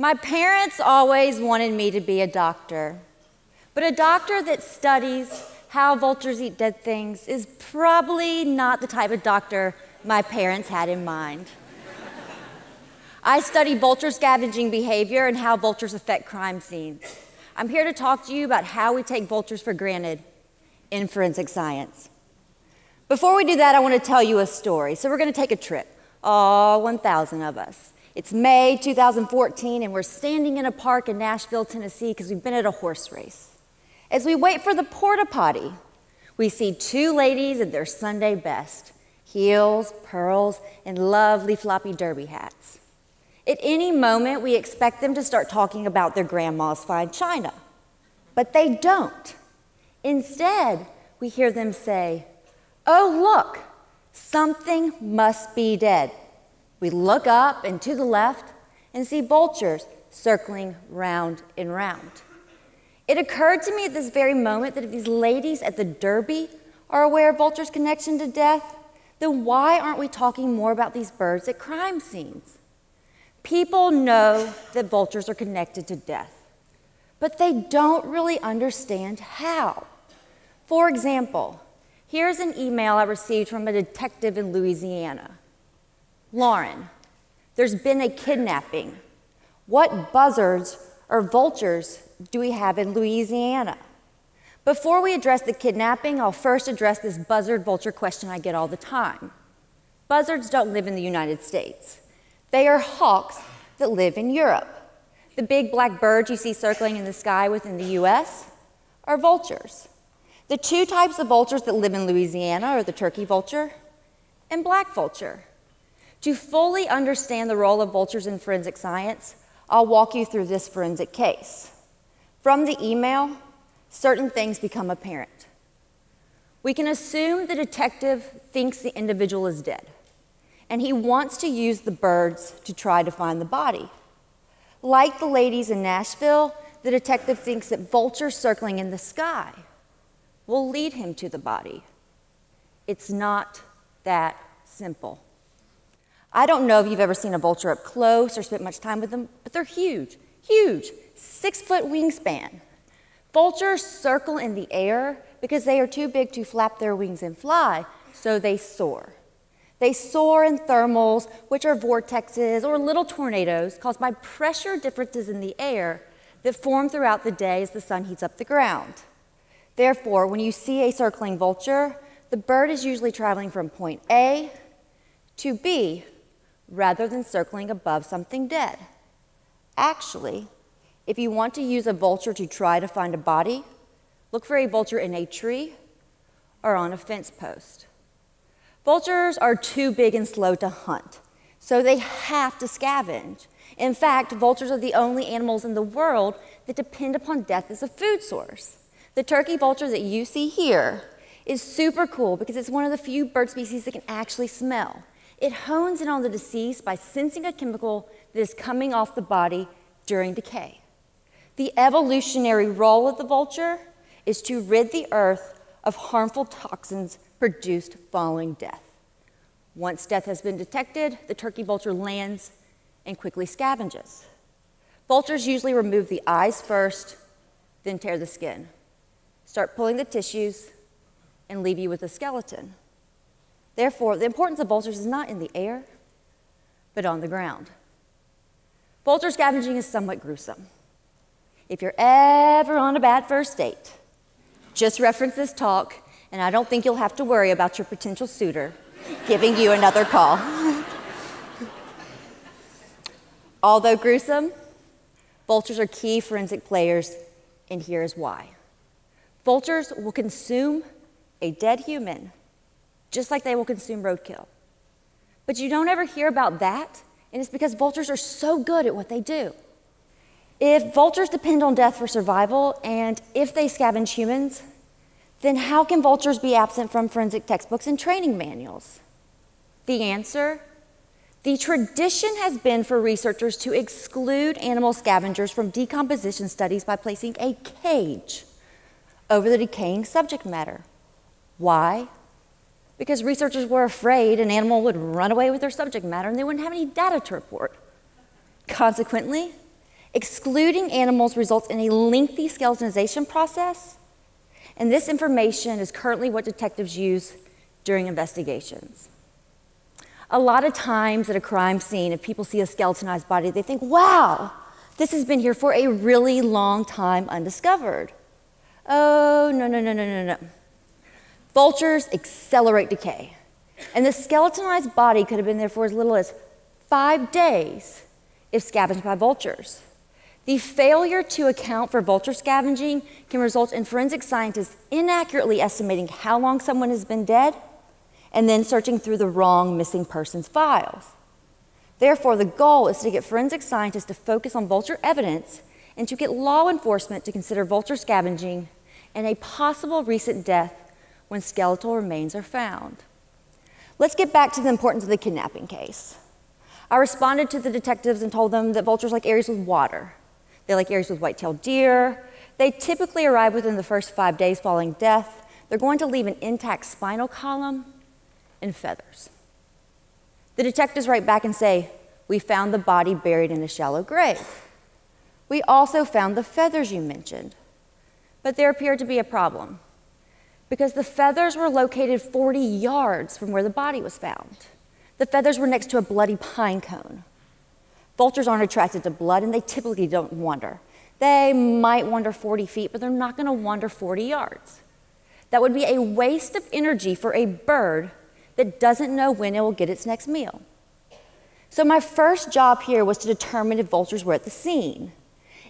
My parents always wanted me to be a doctor, but a doctor that studies how vultures eat dead things is probably not the type of doctor my parents had in mind. I study vulture scavenging behavior and how vultures affect crime scenes. I'm here to talk to you about how we take vultures for granted in forensic science. Before we do that, I want to tell you a story. So, we're going to take a trip, all 1,000 of us. It's May 2014, and we're standing in a park in Nashville, Tennessee, because we've been at a horse race. As we wait for the porta potty, we see two ladies in their Sunday best heels, pearls, and lovely floppy derby hats. At any moment, we expect them to start talking about their grandma's fine china, but they don't. Instead, we hear them say, Oh, look, something must be dead. We look up and to the left and see vultures circling round and round. It occurred to me at this very moment that if these ladies at the Derby are aware of vultures' connection to death, then why aren't we talking more about these birds at crime scenes? People know that vultures are connected to death, but they don't really understand how. For example, here's an email I received from a detective in Louisiana Lauren, there's been a kidnapping. What buzzards or vultures do we have in Louisiana? Before we address the kidnapping, I'll first address this buzzard vulture question I get all the time. Buzzards don't live in the United States. They are hawks that live in Europe. The big black birds you see circling in the sky within the US are vultures. The two types of vultures that live in Louisiana are the turkey vulture and black vulture. To fully understand the role of vultures in forensic science, I'll walk you through this forensic case. From the email, certain things become apparent. We can assume the detective thinks the individual is dead and he wants to use the birds to try to find the body. Like the ladies in Nashville, the detective thinks that vultures circling in the sky will lead him to the body. It's not that simple. I don't know if you've ever seen a vulture up close or spent much time with them, but they're huge, huge, six foot wingspan. Vultures circle in the air because they are too big to flap their wings and fly, so they soar. They soar in thermals, which are vortexes or little tornadoes caused by pressure differences in the air that form throughout the day as the sun heats up the ground. Therefore, when you see a circling vulture, the bird is usually traveling from point A to B rather than circling above something dead. Actually, if you want to use a vulture to try to find a body, look for a vulture in a tree or on a fence post. Vultures are too big and slow to hunt, so they have to scavenge. In fact, vultures are the only animals in the world that depend upon death as a food source. The turkey vulture that you see here is super cool because it's one of the few bird species that can actually smell. It hones in on the deceased by sensing a chemical that is coming off the body during decay. The evolutionary role of the vulture is to rid the earth of harmful toxins produced following death. Once death has been detected, the turkey vulture lands and quickly scavenges. Vultures usually remove the eyes first, then tear the skin, start pulling the tissues, and leave you with a skeleton. Therefore, the importance of vultures is not in the air, but on the ground. Vulture scavenging is somewhat gruesome. If you're ever on a bad first date, just reference this talk and I don't think you'll have to worry about your potential suitor giving you another call. Although gruesome, vultures are key forensic players, and here's why. Vultures will consume a dead human just like they will consume roadkill. But you don't ever hear about that, and it's because vultures are so good at what they do. If vultures depend on death for survival, and if they scavenge humans, then how can vultures be absent from forensic textbooks and training manuals? The answer the tradition has been for researchers to exclude animal scavengers from decomposition studies by placing a cage over the decaying subject matter. Why? Because researchers were afraid an animal would run away with their subject matter and they wouldn't have any data to report. Consequently, Excluding animals results in a lengthy skeletonization process, and this information is currently what detectives use during investigations. A lot of times at a crime scene, if people see a skeletonized body, they think, wow, this has been here for a really long time undiscovered. Oh, no, no, no, no, no, no. Vultures accelerate decay, and the skeletonized body could have been there for as little as five days if scavenged by vultures. The failure to account for vulture scavenging can result in forensic scientists inaccurately estimating how long someone has been dead and then searching through the wrong missing persons files. Therefore, the goal is to get forensic scientists to focus on vulture evidence and to get law enforcement to consider vulture scavenging and a possible recent death when skeletal remains are found. Let's get back to the importance of the kidnapping case. I responded to the detectives and told them that vultures like areas with water. They like areas with white-tailed deer. They typically arrive within the first five days following death. They're going to leave an intact spinal column and feathers. The detectives write back and say, We found the body buried in a shallow grave. We also found the feathers you mentioned. But there appeared to be a problem because the feathers were located 40 yards from where the body was found. The feathers were next to a bloody pine cone. Vultures aren't attracted to blood and they typically don't wander. They might wander 40 feet, but they're not going to wander 40 yards. That would be a waste of energy for a bird that doesn't know when it will get its next meal. So, my first job here was to determine if vultures were at the scene.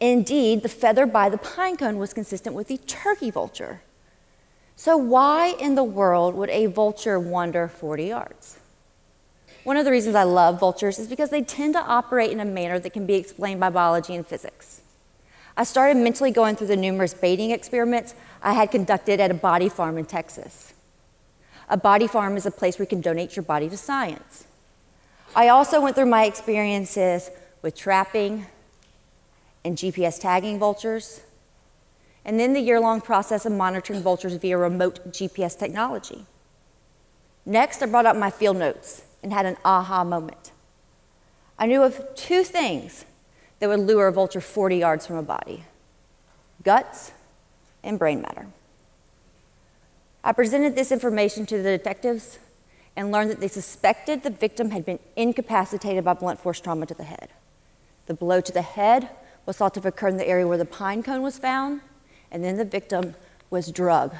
Indeed, the feather by the pine cone was consistent with the turkey vulture. So, why in the world would a vulture wander 40 yards? One of the reasons I love vultures is because they tend to operate in a manner that can be explained by biology and physics. I started mentally going through the numerous baiting experiments I had conducted at a body farm in Texas. A body farm is a place where you can donate your body to science. I also went through my experiences with trapping and GPS tagging vultures, and then the year long process of monitoring vultures via remote GPS technology. Next, I brought up my field notes and had an aha moment. I knew of two things that would lure a vulture 40 yards from a body guts and brain matter. I presented this information to the detectives and learned that they suspected the victim had been incapacitated by blunt force trauma to the head. The blow to the head was thought to have occurred in the area where the pine cone was found, and then the victim was drugged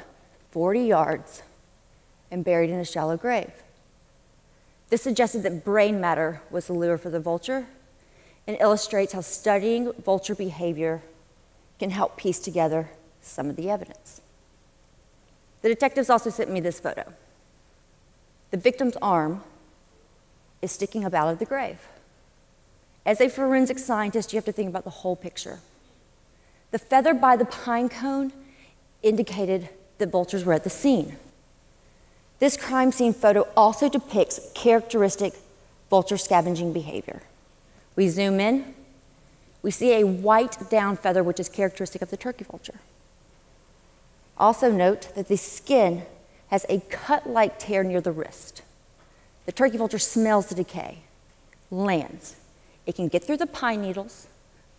40 yards and buried in a shallow grave. This suggested that brain matter was the lure for the vulture and illustrates how studying vulture behavior can help piece together some of the evidence. The detectives also sent me this photo. The victim's arm is sticking up out of the grave. As a forensic scientist, you have to think about the whole picture. The feather by the pine cone indicated that vultures were at the scene. This crime scene photo also depicts characteristic vulture scavenging behavior. We zoom in, we see a white down feather, which is characteristic of the turkey vulture. Also, note that the skin has a cut like tear near the wrist. The turkey vulture smells the decay, lands. It can get through the pine needles,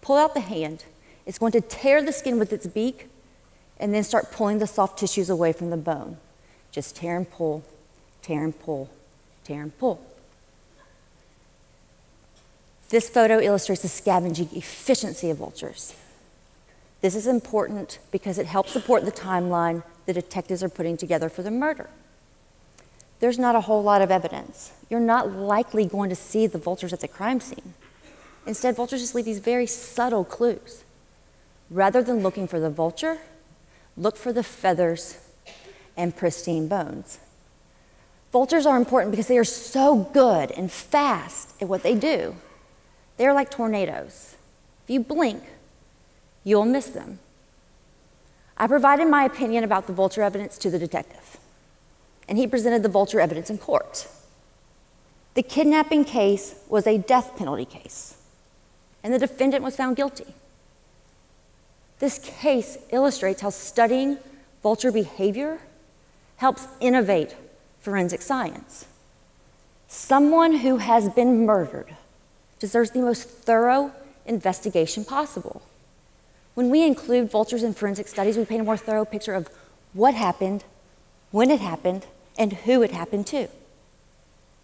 pull out the hand. It's going to tear the skin with its beak and then start pulling the soft tissues away from the bone. Just tear and pull, tear and pull, tear and pull. This photo illustrates the scavenging efficiency of vultures. This is important because it helps support the timeline the detectives are putting together for the murder. There's not a whole lot of evidence. You're not likely going to see the vultures at the crime scene. Instead, vultures just leave these very subtle clues. Rather than looking for the vulture, look for the feathers and pristine bones. Vultures are important because they are so good and fast at what they do. They're like tornadoes. If you blink, you'll miss them. I provided my opinion about the vulture evidence to the detective, and he presented the vulture evidence in court. The kidnapping case was a death penalty case, and the defendant was found guilty. This case illustrates how studying vulture behavior helps innovate forensic science. Someone who has been murdered deserves the most thorough investigation possible. When we include vultures in forensic studies, we paint a more thorough picture of what happened, when it happened, and who it happened to.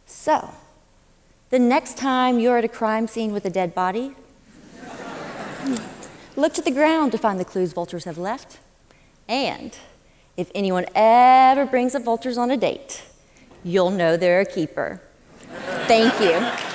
So, the next time you're at a crime scene with a dead body, look to the ground to find the clues vultures have left. And if anyone ever brings up vultures on a date, you'll know they're a keeper. Thank you.